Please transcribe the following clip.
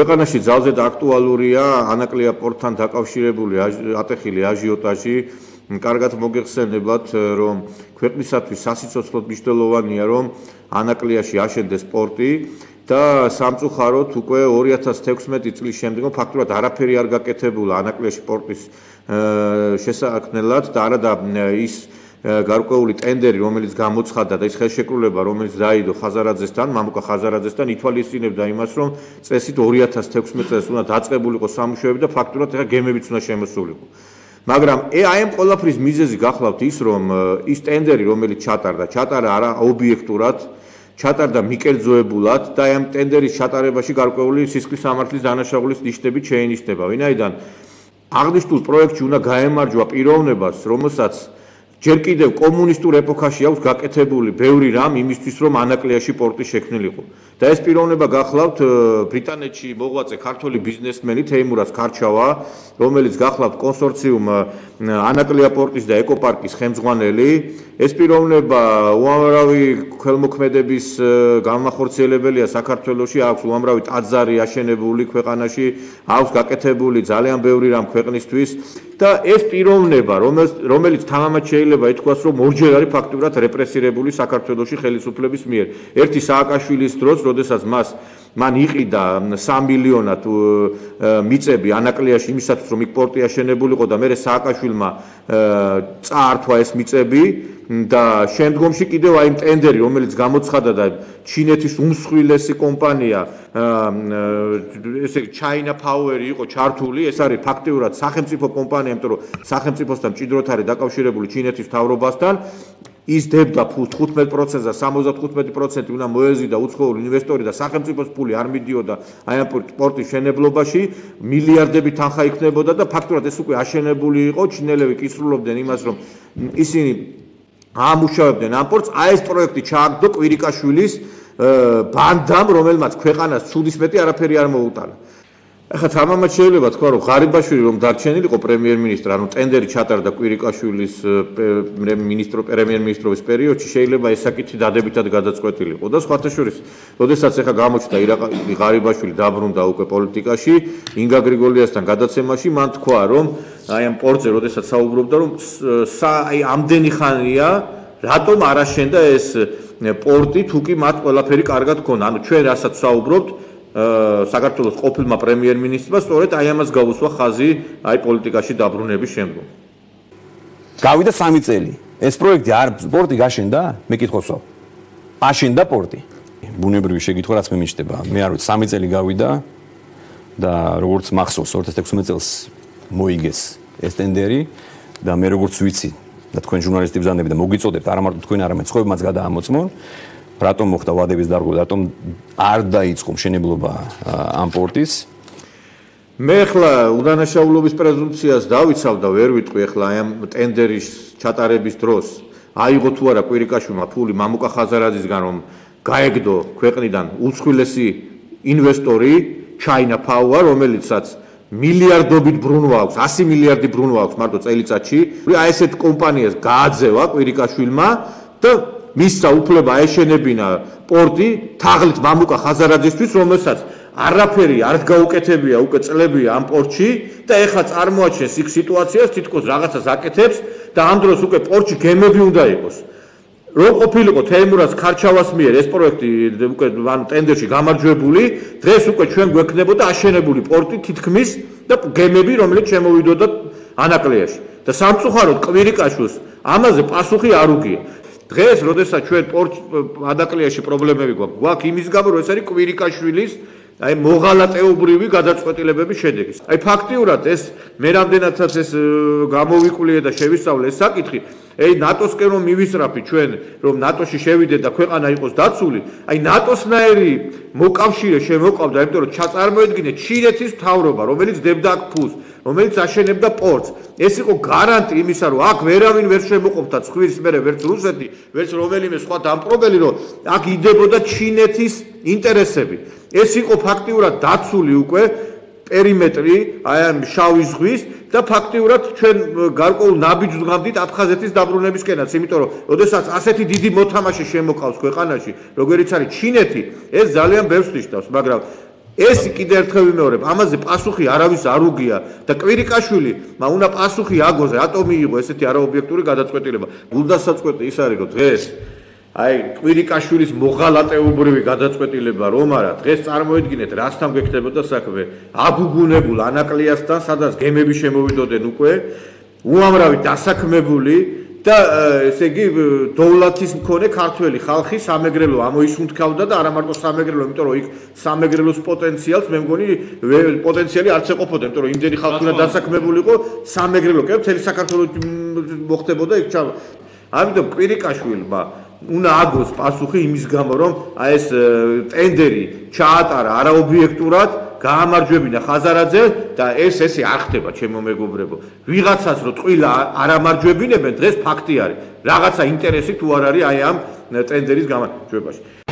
ქვეყანაში ძალზედ აქტუალურია ანაკლია პორტთან დაკავშირებული ატეხილი აჟიოტაჟი. კარგად მოგეხსენებათ, რომ ქვეყნისათვის სასიცოცხლოდ მნიშვნელოვანია, რომ ანაკლიაში აშენდეს პორტი და სამწუხაროდ უკვე 2016 წლის შემდგომ ფაქტურად არაფერი არ გაკეთებულა ანაკლიაში პორტის შესაქმნელად და არადა ის გარკვეული ტენდერი, რომელიც გამოცხადდა და ის ხელშეკრულება, რომელიც დაიდო ხაზარაძესთან, მამუკა ხაზარაძესთან, ითვალისწინებდა იმას, რომ წესით 2016 წელს უნდა დაწყებულიყო სამუშაოები და ფაქტურად ეხა გემებიც უნდა შემოსულიყო. მაგრამ აი ამ ყოლაფრის მიზეზი გახლავთ ის, რომ ის ტენდერი, რომელიც ჩატარდა, ჩატარა არა ობიექტურად, ჩატარდა მიკერძოებულად და ამ ტენდერის ჩატარებაში გარკვეული სისხლის სამართლის დანაშაულის ნიშნები შეინიშნება. ვინაიდან აღნიშნულ პროექტში უნდა გაემარჯვა პიროვნებას, რომელსაც ჯერ კიდევ კომუნისტურ ეპოქაში აქვს გაკეთებული ბევრი რამ იმისთვის რომ ანაკლიაში პორტი შექმნილიყო. და ეს პიროვნება გახლავთ ბრიტანეთში მოღვაწე ქართული ბიზნესმენი თეიმურას ქარჩავა რომელიც გახლავთ კონსორციუმ ანაკლია პორტის და ეკოპარკის ხელმძღვანელი. ეს პიროვნება უამრავი ხელმოქმედების განმახორციელებელია საქართველოში. აქვს უამრავი ტაძარი აშენებული ქვეყანაში აქვს გაკეთებული ძალიან ბევრი რამ ქვეყნისთვის. და ეს პიროვნება რომელიც თამამად შეიძლება ითქვას რომ ორჯერ არის ფაქტურად რეპრესირებული საქართველოსი ხელისუფლების მიერ. ერთი სააკაშვილის დროს როდესაც მას მან იყიდა 3 მილიონად მიწები ანაკლიაში იმისათვის რომ იქ პორტი აშენებულიყო და მე სააკაშვილმა წაართვა ეს მიწები და შემდგომში კიდევ აი ტენდერი რომელიც გამოცხადა და ჩინეთის უმსხვილესი კომპანია ესე China Power იყო ჩართული ეს არის ფაქტიურად სახელმწიფო კომპანია იმიტომ რომ სახელმწიფოსთან ჭიდროთ არის დაკავშირებული ჩინეთის თავრობასთან ის დებდა 15%-ს და 75% უნდა მოეზიდა უცხოური ინვესტორი და სახელმწიფოს ფული არ მიდიოდა აი ამ პორტის შენებლობაში. მილიარდები თანხა იქნებოდა და ფაქტურად ეს უკვე აშენებული იყო. ჩინელები კისრულობდნენ იმას რომ ისინი ამუშავებდნენ ამ პორტს. აი ეს პროექტი ჩააგდო კვირიკაშვილის ბანდამ რომელმაც ქვეყანას ცუდის მეტი არაფერი არ მოუტანა ახლა თამამად შეიძლება თქვა რომ ღარიბაშვილი რომ დარჩენილიყო პრემიერ-მინისტრი ანუ ტენდერი ჩატარდა კვირიკაშვილის მინისტრო პრემიერ-მინისტრობის პერიოდში შეიძლება ეს საკითხი დადებითად გადაწყვეტილიყო და სხვათა შორის ოდესაც ახლა გამოჩნდა ირაკლი ღარიბაშვილი დაბრუნდა უკვე პოლიტიკაში ინგა გრიგოლიასთან გადაცემაში მან თქვა რომ აი ამ პორტზე ოდესაც საუბრობდა რომ აი ამდენი ხანია რატომ არ აშენდა ეს პორტი თუ კი მათ ყველაფერი კარგად ქონა. ანუ ჩვენ რასაც საუბრობთ საქართველოს ყოფილმა პრემიერ-მინისტრმა სწორედ აი ამას გაუსვა ხაზი აი პოლიტიკაში დაბრუნების შემდგომ. გავიდა 3 წელი. ეს პროექტი არ პორტი გაშენდა? მე კითხოსო. აშენდა პორტი. ბუნებრივი შეკითხვა რაც მე მიჩნდება. მე არ ვიცი 3 წელი გავიდა და როგორც მახსოვს 2016 წელს მოიგეს ეს ტენდერი და მე როგორც ვიცი და თქვენ ჟურნალისტი ბზანები და მოგიწოდებთ არა მარტო თქვენ არამედ სხვებმაც გადაამოწმონ რატომ მოხდა ვადების დარღვევა, რატომ არ დაიწყო მშენებლობა ამ პორტის? მე ახლა უდანაშაულობის პრეზუმპციას დავიცავ და ვერ ვიტყვი ახლა აი ამ ტენდერის ჩატარების დროს. აიღო თუ არა კვირიკაშვილმა ფული მამუკა ხაზარაძისგან რომ გაეგდო ქვეყნიდან უცხვილესი ინვესტორი China Power რომელიცაც მილიარდობით ბრუნვა აქვს 100 მილიარდი ბრუნვა აქვს მარტო წელიწადში. აი ესეთ კომპანიას გააძევა კვირიკაშვილმა და მისცა უფლება ეშენებინა პორტი თაღლით მამუკა ხაზარაძისთვის რომელსაც არაფერი არ გაუკეთებია უკვე წლებია ამ პორტში და ეხლა წარმოაჩენს იქ სიტუაციას თითქოს რაღაცას აკეთებს და ამ დროს უკვე პორტში გემები უნდა იყოს. რომ ყოფილიყო თეიმურას ქარჩავას მიერ ეს პროექტი უკვე ანუ ტენდერში გამარჯვებული დღეს უკვე ჩვენ გვექნებოდა აშენებული პორტი თითქმის და გემები რომელიც შემოვიდოდა ანაკლიაში. და სამწუხაროდ კვირიკაშოს ამაზე პასუხი არ უგია დღეს, როდესაც ჩვენ ადაკლიაში პრობლემები გვაქვს, გვაქვს იმის გამო, რომ ეს არის კვირიკაშვილის აი მოღალატეობრივი გადაწყვეტილებების შედეგი. აი ფაქტიურად ეს მე რამდენადაც ეს გამოვიკვლიე და შევისწავლე ეს საკითხი, აი ნატოსკენ რომ მივისწრაფი ჩვენ, რომ ნატოში შევიდეთ და ქვეყანა იყოს დაცული, აი ნატოსნაირი მოკავშირე შემოყავდა, იმიტომ რომ ჩაწარმოედგინე ჩინეთის მთავრობა, რომელიც დებდა აქ ფულს. რომელიც აშენებდა პორტს. ეს იყო გარანტი იმისა, რომ აქ ვერავინ ვერ შემოყოფდა ცხვირის მერე ვერც რუსეთი, ვერც რომელიმე სხვა დამპყრობელი, რომ აქ იდებოდა ჩინეთის ინტერესები. ეს იყო ფაქტიურად დაცული უკვე პერიმეტრი აი ამ შავი ზღვის და ფაქტიურად ჩვენ გარკვეულ ნაბიჯს ვგამდით აფხაზეთის დაბრუნებისკენაც, იმიტომ რომ ოდესაც ასეთი დიდი მოთამაშე შემოყავს ქვეყანაში, როგორიც არის ჩინეთი, ეს ძალიან ბევრს ნიშნავს, მაგრამ ეს კიდე ერთხელ ვიმეორებ, ამაზე პასუხი არავის არ უგია და კვირიკაშვილი, მა უნდა პასუხი აგოზე, ატომი იყო ესეთი არაობიექტური გადაწყვეტილება. გულდასაწყვეტი ის არის, რომ დღეს აი კვირიკაშვილის მოღალატეობრივი გადაწყვეტილება რომ არა დღეს წარმოედგინეთ რასთან გეკეთებოდა საქმე. აგუგუნებულ ანაკლიასთან სადაც გემები შემოვიდოდნენ უკვე უამრავი დასაქმებული და ესე იგი დოვლათის მქონე ქართველი ხალხი სამეგრელო ამოისუნთქავდა და არა მარტო სამეგრელო იმიტომ რომ იქ სამეგრელოს პოტენციალს მე მგონი პოტენციალი არც ეყოფოდა იმიტომ რომ იმდენი ხალხი უნდა დასაქმებულიყო სამეგრელო. კი მთელი საქართველოს მოხდებოდა იქ ჩა ამიტომ კვირიკაშვილმა უნდა აგოს პასუხი იმის გამო რომ აი ეს ტენდერი ჩაატარა არაობიექტურად გაამარჯვებინა ხაზარაძე და ეს ესე არ ხდება ჩემო მეგობრებო. ვიღაცას რო ტყილა არამარჯვებინებენ დღეს ფაქტი არის. რაღაცა ინტერესი თუ არ არის აი ამ ტენდერის გამარჯვებაში